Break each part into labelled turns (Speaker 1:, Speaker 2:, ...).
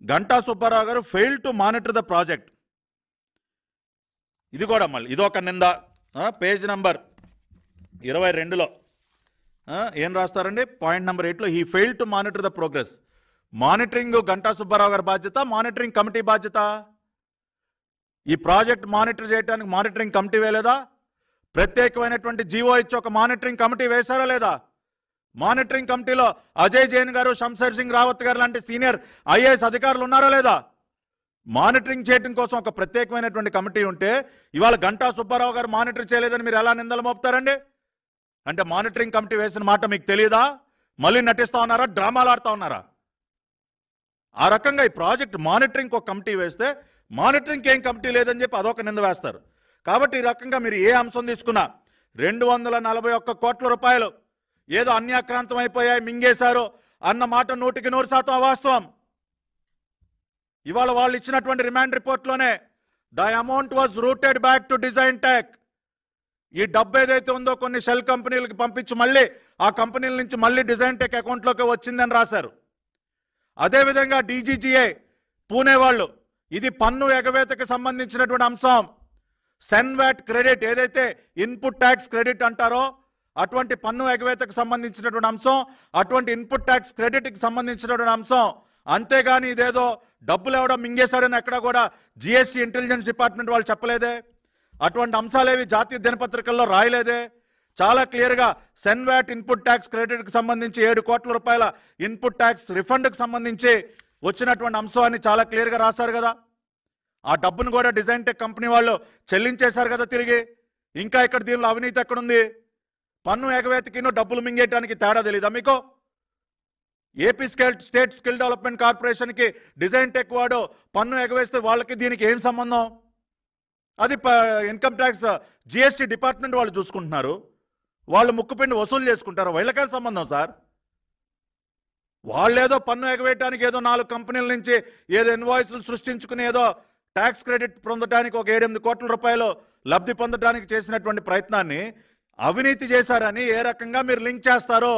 Speaker 1: గంటా సుబ్బారావు గారు fail to monitor the project ఇది కూడా మళ్ళీ ఇదొక నింద. పేజ్ నంబర్ ఇరవై రెండులో. ఏం రాస్తారండి? పాయింట్ నెంబర్ ఎయిట్లో he fail to monitor the progress monitoring Ganta Subbarao గారి బాధ్యత మానిటరింగ్ కమిటీ బాధ్యత? ఈ ప్రాజెక్ట్ మానిటర్ చేయడానికి మానిటరింగ్ కమిటీ వేయలేదా? ప్రత్యేకమైనటువంటి జీవో ఇచ్చి ఒక మానిటరింగ్ కమిటీ వేశారా లేదా? మానిటరింగ్ కమిటీలో అజయ్ జైన్ గారు శంసర్ సింగ్ రావత్ గారు లాంటి సీనియర్ ఐఏఎస్ అధికారులు ఉన్నారా లేదా? మానిటరింగ్ చేయడం కోసం ఒక ప్రత్యేకమైనటువంటి కమిటీ ఉంటే ఇవాళ గంటా సుబ్బారావు గారు మానిటర్ చేయలేదని మీరు ఎలా నిందలు మోపుతారండి? అంటే మానిటరింగ్ కమిటీ వేసిన మాట మీకు తెలియదా మళ్ళీ నటిస్తా ఉన్నారా? డ్రామాలు ఆడుతా ఉన్నారా? ఆ రకంగా ఈ ప్రాజెక్ట్ మానిటరింగ్ ఒక కమిటీ వేస్తే మానిటరింగ్ ఏం కమిటీ లేదని చెప్పి అదొక నింద వేస్తారు. కాబట్టి ఈ రకంగా మీరు ఏ అంశం తీసుకున్నా రెండు వందల నలభై ఒక్క కోట్ల రూపాయలు ఏదో అన్యాక్రాంతం అయిపోయాయి మింగేశారు అన్న మాట నూటికి నూరు శాతం అవాస్తవం. ఇవాళ వాళ్ళు ఇచ్చినటువంటి remand రిపోర్ట్లోనే the amount was routed back to design tech ఈ డబ్బు ఏదైతే ఉందో కొన్ని షెల్ కంపెనీలకు పంపించి మళ్ళీ ఆ కంపెనీల నుంచి మళ్ళీ డిజైన్ టెక్ అకౌంట్లోకి వచ్చిందని రాశారు. అదేవిధంగా డీజీజీఏ పూణే వాళ్ళు ఇది పన్ను ఎగవేతకి సంబంధించినటువంటి అంశం. సెన్వాట్ క్రెడిట్ ఏదైతే ఇన్పుట్ ట్యాక్స్ క్రెడిట్ అంటారో అటువంటి పన్ను ఎగవేతకు సంబంధించినటువంటి అంశం అటువంటి ఇన్పుట్ ట్యాక్స్ క్రెడిట్కి సంబంధించినటువంటి అంశం అంతేగాని ఇదేదో డబ్బులు ఎవడో మింగేశాడని ఎక్కడ కూడా జిఎస్టీ ఇంటెలిజెన్స్ డిపార్ట్మెంట్ వాళ్ళు చెప్పలేదే. అటువంటి అంశాలేవి జాతీయ దినపత్రికల్లో రాయలేదే. చాలా క్లియర్గా సెన్వాట్ ఇన్పుట్ ట్యాక్స్ క్రెడిట్కి సంబంధించి ఏడు కోట్ల రూపాయల ఇన్పుట్ ట్యాక్స్ రిఫండ్కి సంబంధించి వచ్చినటువంటి అంశాన్ని చాలా క్లియర్గా రాశారు కదా. ఆ డబ్బును కూడా డిజైన్ టెక్ కంపెనీ వాళ్ళు చెల్లించేశారు కదా తిరిగి. ఇంకా ఇక్కడ దీనిలో అవినీతి ఎక్కడుంది? పన్ను ఎగవేతకినో డబ్బులు మింగేయటానికి తేడా తెలీదా మీకు? AP skill state skill development కార్పొరేషన్కి డిజైన్ టెక్ వాడు పన్ను ఎగవేస్తే వాళ్ళకి దీనికి ఏం సంబంధం? అది ఇన్కమ్ ట్యాక్స్ జిఎస్టీ డిపార్ట్మెంట్ వాళ్ళు చూసుకుంటున్నారు. వాళ్ళు ముక్కుపిండి వసూలు చేసుకుంటారు. వీళ్ళకే సంబంధం సార్? వాళ్ళేదో పన్ను ఎగవేయటానికి ఏదో నాలుగు కంపెనీల నుంచి ఏదో ఇన్వాయిస్లు సృష్టించుకుని ఏదో ట్యాక్స్ క్రెడిట్ పొందడానికి ఒక ఏడెనిమిది కోట్ల రూపాయలు లబ్ధి పొందడానికి చేసినటువంటి ప్రయత్నాన్ని అవినీతి చేశారని ఏ రకంగా మీరు లింక్ చేస్తారో?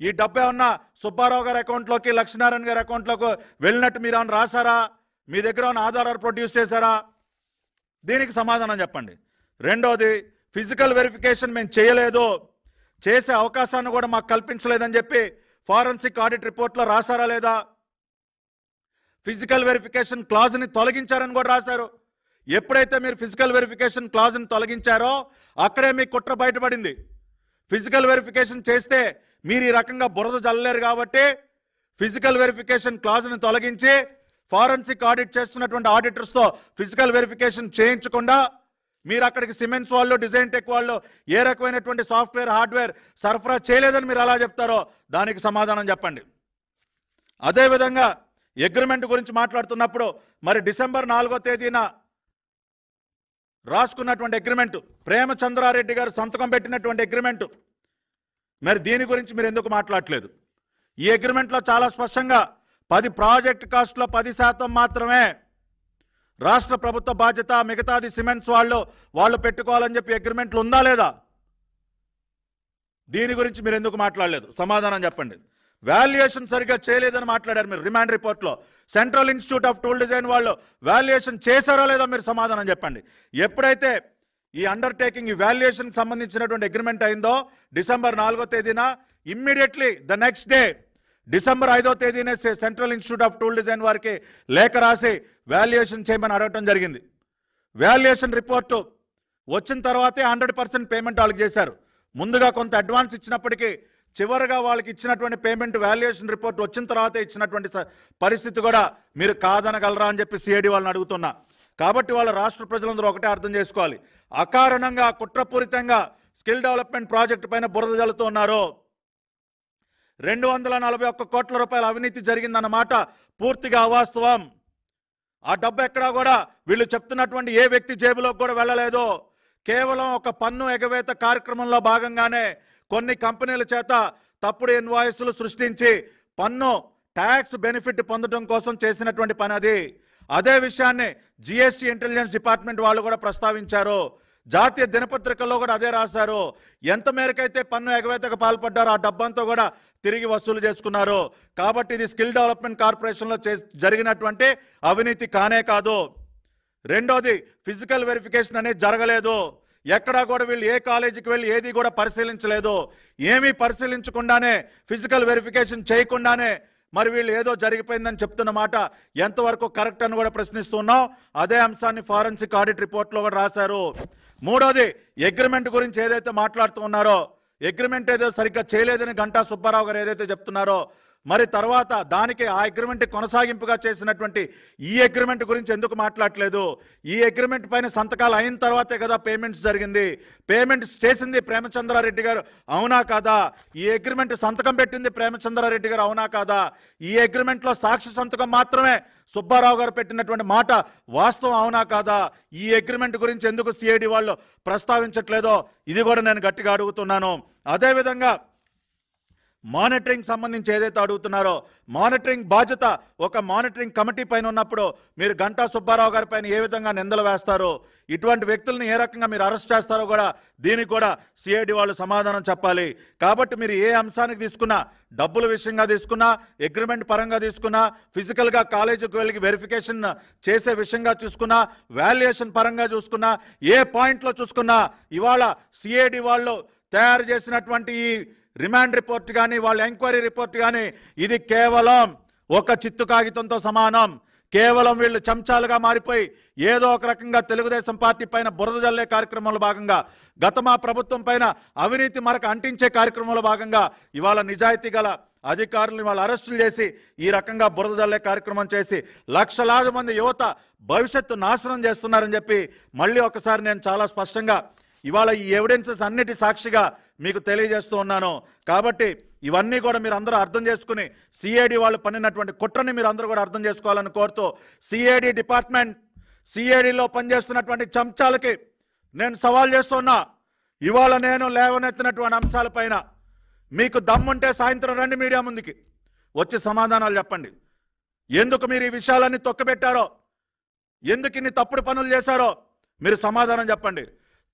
Speaker 1: ఈ డబ్బు ఏమన్నా సుబ్బారావు గారి అకౌంట్లోకి లక్ష్మీనారాయణ గారి అకౌంట్లోకి వెళ్ళినట్టు మీరు ఏమన్నా రాశారా? మీ దగ్గర ఉన్న ఆధారాలు ప్రొడ్యూస్ చేశారా? దీనికి సమాధానం చెప్పండి. రెండోది ఫిజికల్ వెరిఫికేషన్ మేము చేయలేదు. చేసే అవకాశాన్ని కూడా మాకు కల్పించలేదని చెప్పి ఫారెన్సిక్ ఆడిట్ రిపోర్ట్లో రాశారా లేదా? ఫిజికల్ వెరిఫికేషన్ క్లాజ్ని తొలగించారని కూడా రాశారు. ఎప్పుడైతే మీరు ఫిజికల్ వెరిఫికేషన్ క్లాజ్ని తొలగించారో అక్కడే మీ కుట్ర బయటపడింది. ఫిజికల్ వెరిఫికేషన్ చేస్తే మీరు ఈ రకంగా బురద జల్లలేరు కాబట్టి ఫిజికల్ వెరిఫికేషన్ క్లాజ్ని తొలగించి ఫారెన్సిక్ ఆడిట్ చేస్తున్నటువంటి ఆడిటర్స్తో ఫిజికల్ వెరిఫికేషన్ చేయించకుండా మీరు అక్కడికి సిమెంట్స్ వాళ్ళు డిజైన్ టెక్ వాళ్ళు ఏ రకమైనటువంటి సాఫ్ట్వేర్ హార్డ్వేర్ సరఫరా చేయలేదని మీరు అలా చెప్తారో దానికి సమాధానం చెప్పండి. అదేవిధంగా అగ్రిమెంట్ గురించి మాట్లాడుతున్నప్పుడు మరి డిసెంబర్ నాలుగో తేదీన రాసుకున్నటువంటి అగ్రిమెంట్ ప్రేమచంద్రారెడ్డి గారు సంతకం పెట్టినటువంటి అగ్రిమెంట్ మరి దీని గురించి మీరు ఎందుకు మాట్లాడలేదు ఈ అగ్రిమెంట్లో చాలా స్పష్టంగా పది ప్రాజెక్ట్ కాస్ట్లో పది శాతం మాత్రమే రాష్ట్ర ప్రభుత్వ బాధ్యత మిగతాది సిమెంట్స్ వాళ్ళు వాళ్ళు పెట్టుకోవాలని చెప్పి అగ్రిమెంట్లు ఉందా లేదా? దీని గురించి మీరు ఎందుకు మాట్లాడలేదు? సమాధానం చెప్పండి. వాల్యుయేషన్ సరిగ్గా చేయలేదని మాట్లాడారు మీరు రిమాండ్ రిపోర్ట్లో. Central institute of tool design వాళ్ళు వాల్యుయేషన్ చేశారో లేదో మీరు సమాధానం చెప్పండి. ఎప్పుడైతే ఈ అండర్టేకింగ్ ఈ వాల్యుయేషన్కి సంబంధించినటువంటి అగ్రిమెంట్ అయిందో డిసెంబర్ నాలుగో తేదీన immediately the next day December ఐదో తేదీనే central institute of tool design వారికి లేఖ రాసి వాల్యుయేషన్ చేయమని అడగటం జరిగింది. వాల్యుయేషన్ రిపోర్టు వచ్చిన తర్వాతే హండ్రెడ్ పర్సెంట్ పేమెంట్ వాళ్ళకి చేశారు. ముందుగా కొంత అడ్వాన్స్ ఇచ్చినప్పటికీ చివరిగా వాళ్ళకి ఇచ్చినటువంటి పేమెంట్ వాల్యుయేషన్ రిపోర్ట్ వచ్చిన తర్వాత ఇచ్చినటువంటి పరిస్థితి కూడా మీరు కాదనగలరా అని చెప్పి సిఐడి వాళ్ళని అడుగుతున్నా. కాబట్టి వాళ్ళ రాష్ట్ర ప్రజలందరూ ఒకటే అర్థం చేసుకోవాలి. అకారణంగా కుట్రపూరితంగా స్కిల్ డెవలప్మెంట్ ప్రాజెక్టు పైన బురద జల్లుతూ ఉన్నారు రెండు వందల నలభై ఒక్క కోట్ల రూపాయల అవినీతి జరిగిందన్నమాట పూర్తిగా అవాస్తవం. ఆ డబ్బు ఎక్కడా కూడా వీళ్ళు చెప్తున్నటువంటి ఏ వ్యక్తి జేబులోకి కూడా వెళ్ళలేదు కేవలం ఒక పన్ను ఎగవేత కార్యక్రమంలో భాగంగానే కొన్ని కంపెనీల చేత తప్పుడు ఇన్వాయిస్లు సృష్టించి పన్ను ట్యాక్స్ బెనిఫిట్ పొందడం కోసం చేసినటువంటి పని అది. అదే విషయాన్ని జిఎస్టీ ఇంటెలిజెన్స్ డిపార్ట్మెంట్ వాళ్ళు కూడా ప్రస్తావించారు. జాతీయ దినపత్రికల్లో కూడా అదే రాశారు. ఎంత మేరకైతే పన్ను ఎగవేతకు పాల్పడ్డారో ఆ డబ్బంతో కూడా తిరిగి వసూలు చేసుకున్నారు. కాబట్టి ఇది స్కిల్ డెవలప్మెంట్ కార్పొరేషన్లో చే జరిగినటువంటి అవినీతి కానే కాదు. రెండోది ఫిజికల్ వెరిఫికేషన్ అనేది జరగలేదు. ఎక్కడా కూడా వీళ్ళు ఏ కాలేజీకి వెళ్ళి ఏది కూడా పరిశీలించలేదు. ఏమీ పరిశీలించకుండానే ఫిజికల్ వెరిఫికేషన్ చేయకుండానే మరి వీళ్ళు ఏదో జరిగిపోయిందని చెప్తున్న మాట ఎంతవరకు కరెక్ట్ అని కూడా ప్రశ్నిస్తున్నాం. అదే అంశాన్ని ఫారెన్సిక్ ఆడిట్ రిపోర్ట్లో కూడా రాశారు. మూడోది అగ్రిమెంట్ గురించి ఏదైతే మాట్లాడుతూ ఉన్నారో అగ్రిమెంట్ ఏదో సరిగ్గా చేయలేదని గంటా సుబ్బారావు గారు ఏదైతే చెప్తున్నారో మరి తర్వాత దానికి ఆ అగ్రిమెంట్ కొనసాగింపుగా చేసినటువంటి ఈ అగ్రిమెంట్ గురించి ఎందుకు మాట్లాడలేదు? ఈ అగ్రిమెంట్ పైన సంతకాలు అయిన తర్వాతే కదా పేమెంట్స్ జరిగింది. పేమెంట్స్ చేసింది ప్రేమచంద్రారెడ్డి గారు. అవునా కాదా? ఈ అగ్రిమెంట్ సంతకం పెట్టింది ప్రేమచంద్రారెడ్డి గారు. అవునా కాదా? ఈ అగ్రిమెంట్లో సాక్షి సంతకం మాత్రమే సుబ్బారావు గారు పెట్టినటువంటి మాట వాస్తవం అవునా కాదా? ఈ అగ్రిమెంట్ గురించి ఎందుకు సిఐడి వాళ్ళు ప్రస్తావించట్లేదో? ఇది కూడా నేను గట్టిగా అడుగుతున్నాను. అదేవిధంగా మానిటరింగ్ సంబంధించి ఏదైతే అడుగుతున్నారో మానిటరింగ్ బాధ్యత ఒక మానిటరింగ్ కమిటీ పైన ఉన్నప్పుడు మీరు గంటా సుబ్బారావు గారి పైన ఏ విధంగా నిందలు వేస్తారో ఇటువంటి వ్యక్తులను ఏ రకంగా మీరు అరెస్ట్ చేస్తారో కూడా దీనికి కూడా సిఐడి వాళ్ళు సమాధానం చెప్పాలి. కాబట్టి మీరు ఏ అంశానికి తీసుకున్నా డబ్బుల విషయంగా తీసుకున్నా అగ్రిమెంట్ పరంగా తీసుకున్నా ఫిజికల్గా కాలేజీకి వెళ్ళి వెరిఫికేషన్ చేసే విషయంగా చూసుకున్నా వాల్యుయేషన్ పరంగా చూసుకున్నా ఏ పాయింట్లో చూసుకున్నా ఇవాళ సిఐడి వాళ్ళు తయారు చేసినటువంటి ఈ రిమాండ్ రిపోర్ట్ కానీ వాళ్ళ ఎంక్వైరీ రిపోర్ట్ కానీ ఇది కేవలం ఒక చిత్తు కాగితంతో సమానం. కేవలం వీళ్ళు చెంచాలుగా మారిపోయి ఏదో ఒక రకంగా తెలుగుదేశం పార్టీ పైన బురద జల్లే కార్యక్రమంలో భాగంగా గతమా ప్రభుత్వం పైన అవినీతి మరక అంటించే కార్యక్రమంలో భాగంగా ఇవాళ నిజాయితీ గల అధికారులను వాళ్ళు అరెస్టులు చేసి ఈ రకంగా బురద జల్లే కార్యక్రమం చేసి లక్షలాది మంది యువత భవిష్యత్తు నాశనం చేస్తున్నారని చెప్పి మళ్ళీ ఒకసారి నేను చాలా స్పష్టంగా ఇవాళ ఈ ఎవిడెన్సెస్ అన్నిటి సాక్షిగా మీకు తెలియజేస్తూ ఉన్నాను. కాబట్టి ఇవన్నీ కూడా మీరు అందరూ అర్థం చేసుకుని సిఐడి వాళ్ళు పన్నినటువంటి కుట్రని మీరు అందరూ కూడా అర్థం చేసుకోవాలని కోరుతూ సిఐడి డిపార్ట్మెంట్ సిఐడిలో పనిచేస్తున్నటువంటి చెంచాలకి నేను సవాల్ చేస్తున్నా ఇవాళ నేను లేవనెత్తినటువంటి అంశాలపైన మీకు దమ్ముంటే సాయంత్రం రండి మీడియా ముందుకి. వచ్చి సమాధానాలు చెప్పండి. ఎందుకు మీరు ఈ విషయాలన్నీ తొక్కబెట్టారో? ఎందుకు ఇన్ని తప్పుడు పనులు చేశారో? మీరు సమాధానం చెప్పండి.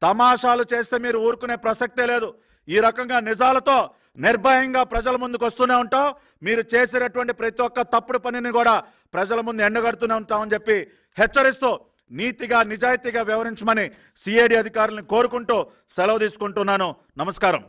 Speaker 1: తమాషాలు చేస్తే మీరు ఊరుకునే ప్రసక్తే లేదు. ఈ రకంగా నిజాలతో నిర్భయంగా ప్రజల ముందుకు వస్తూనే ఉంటాం. మీరు చేసినటువంటి ప్రతి ఒక్క తప్పుడు పనిని కూడా ప్రజల ముందు ఎండగడుతూనే ఉంటామని చెప్పి హెచ్చరిస్తూ నీతిగా నిజాయితీగా వ్యవహరించమని సిఐడి అధికారులను కోరుకుంటూ సెలవు తీసుకుంటున్నాను. నమస్కారం.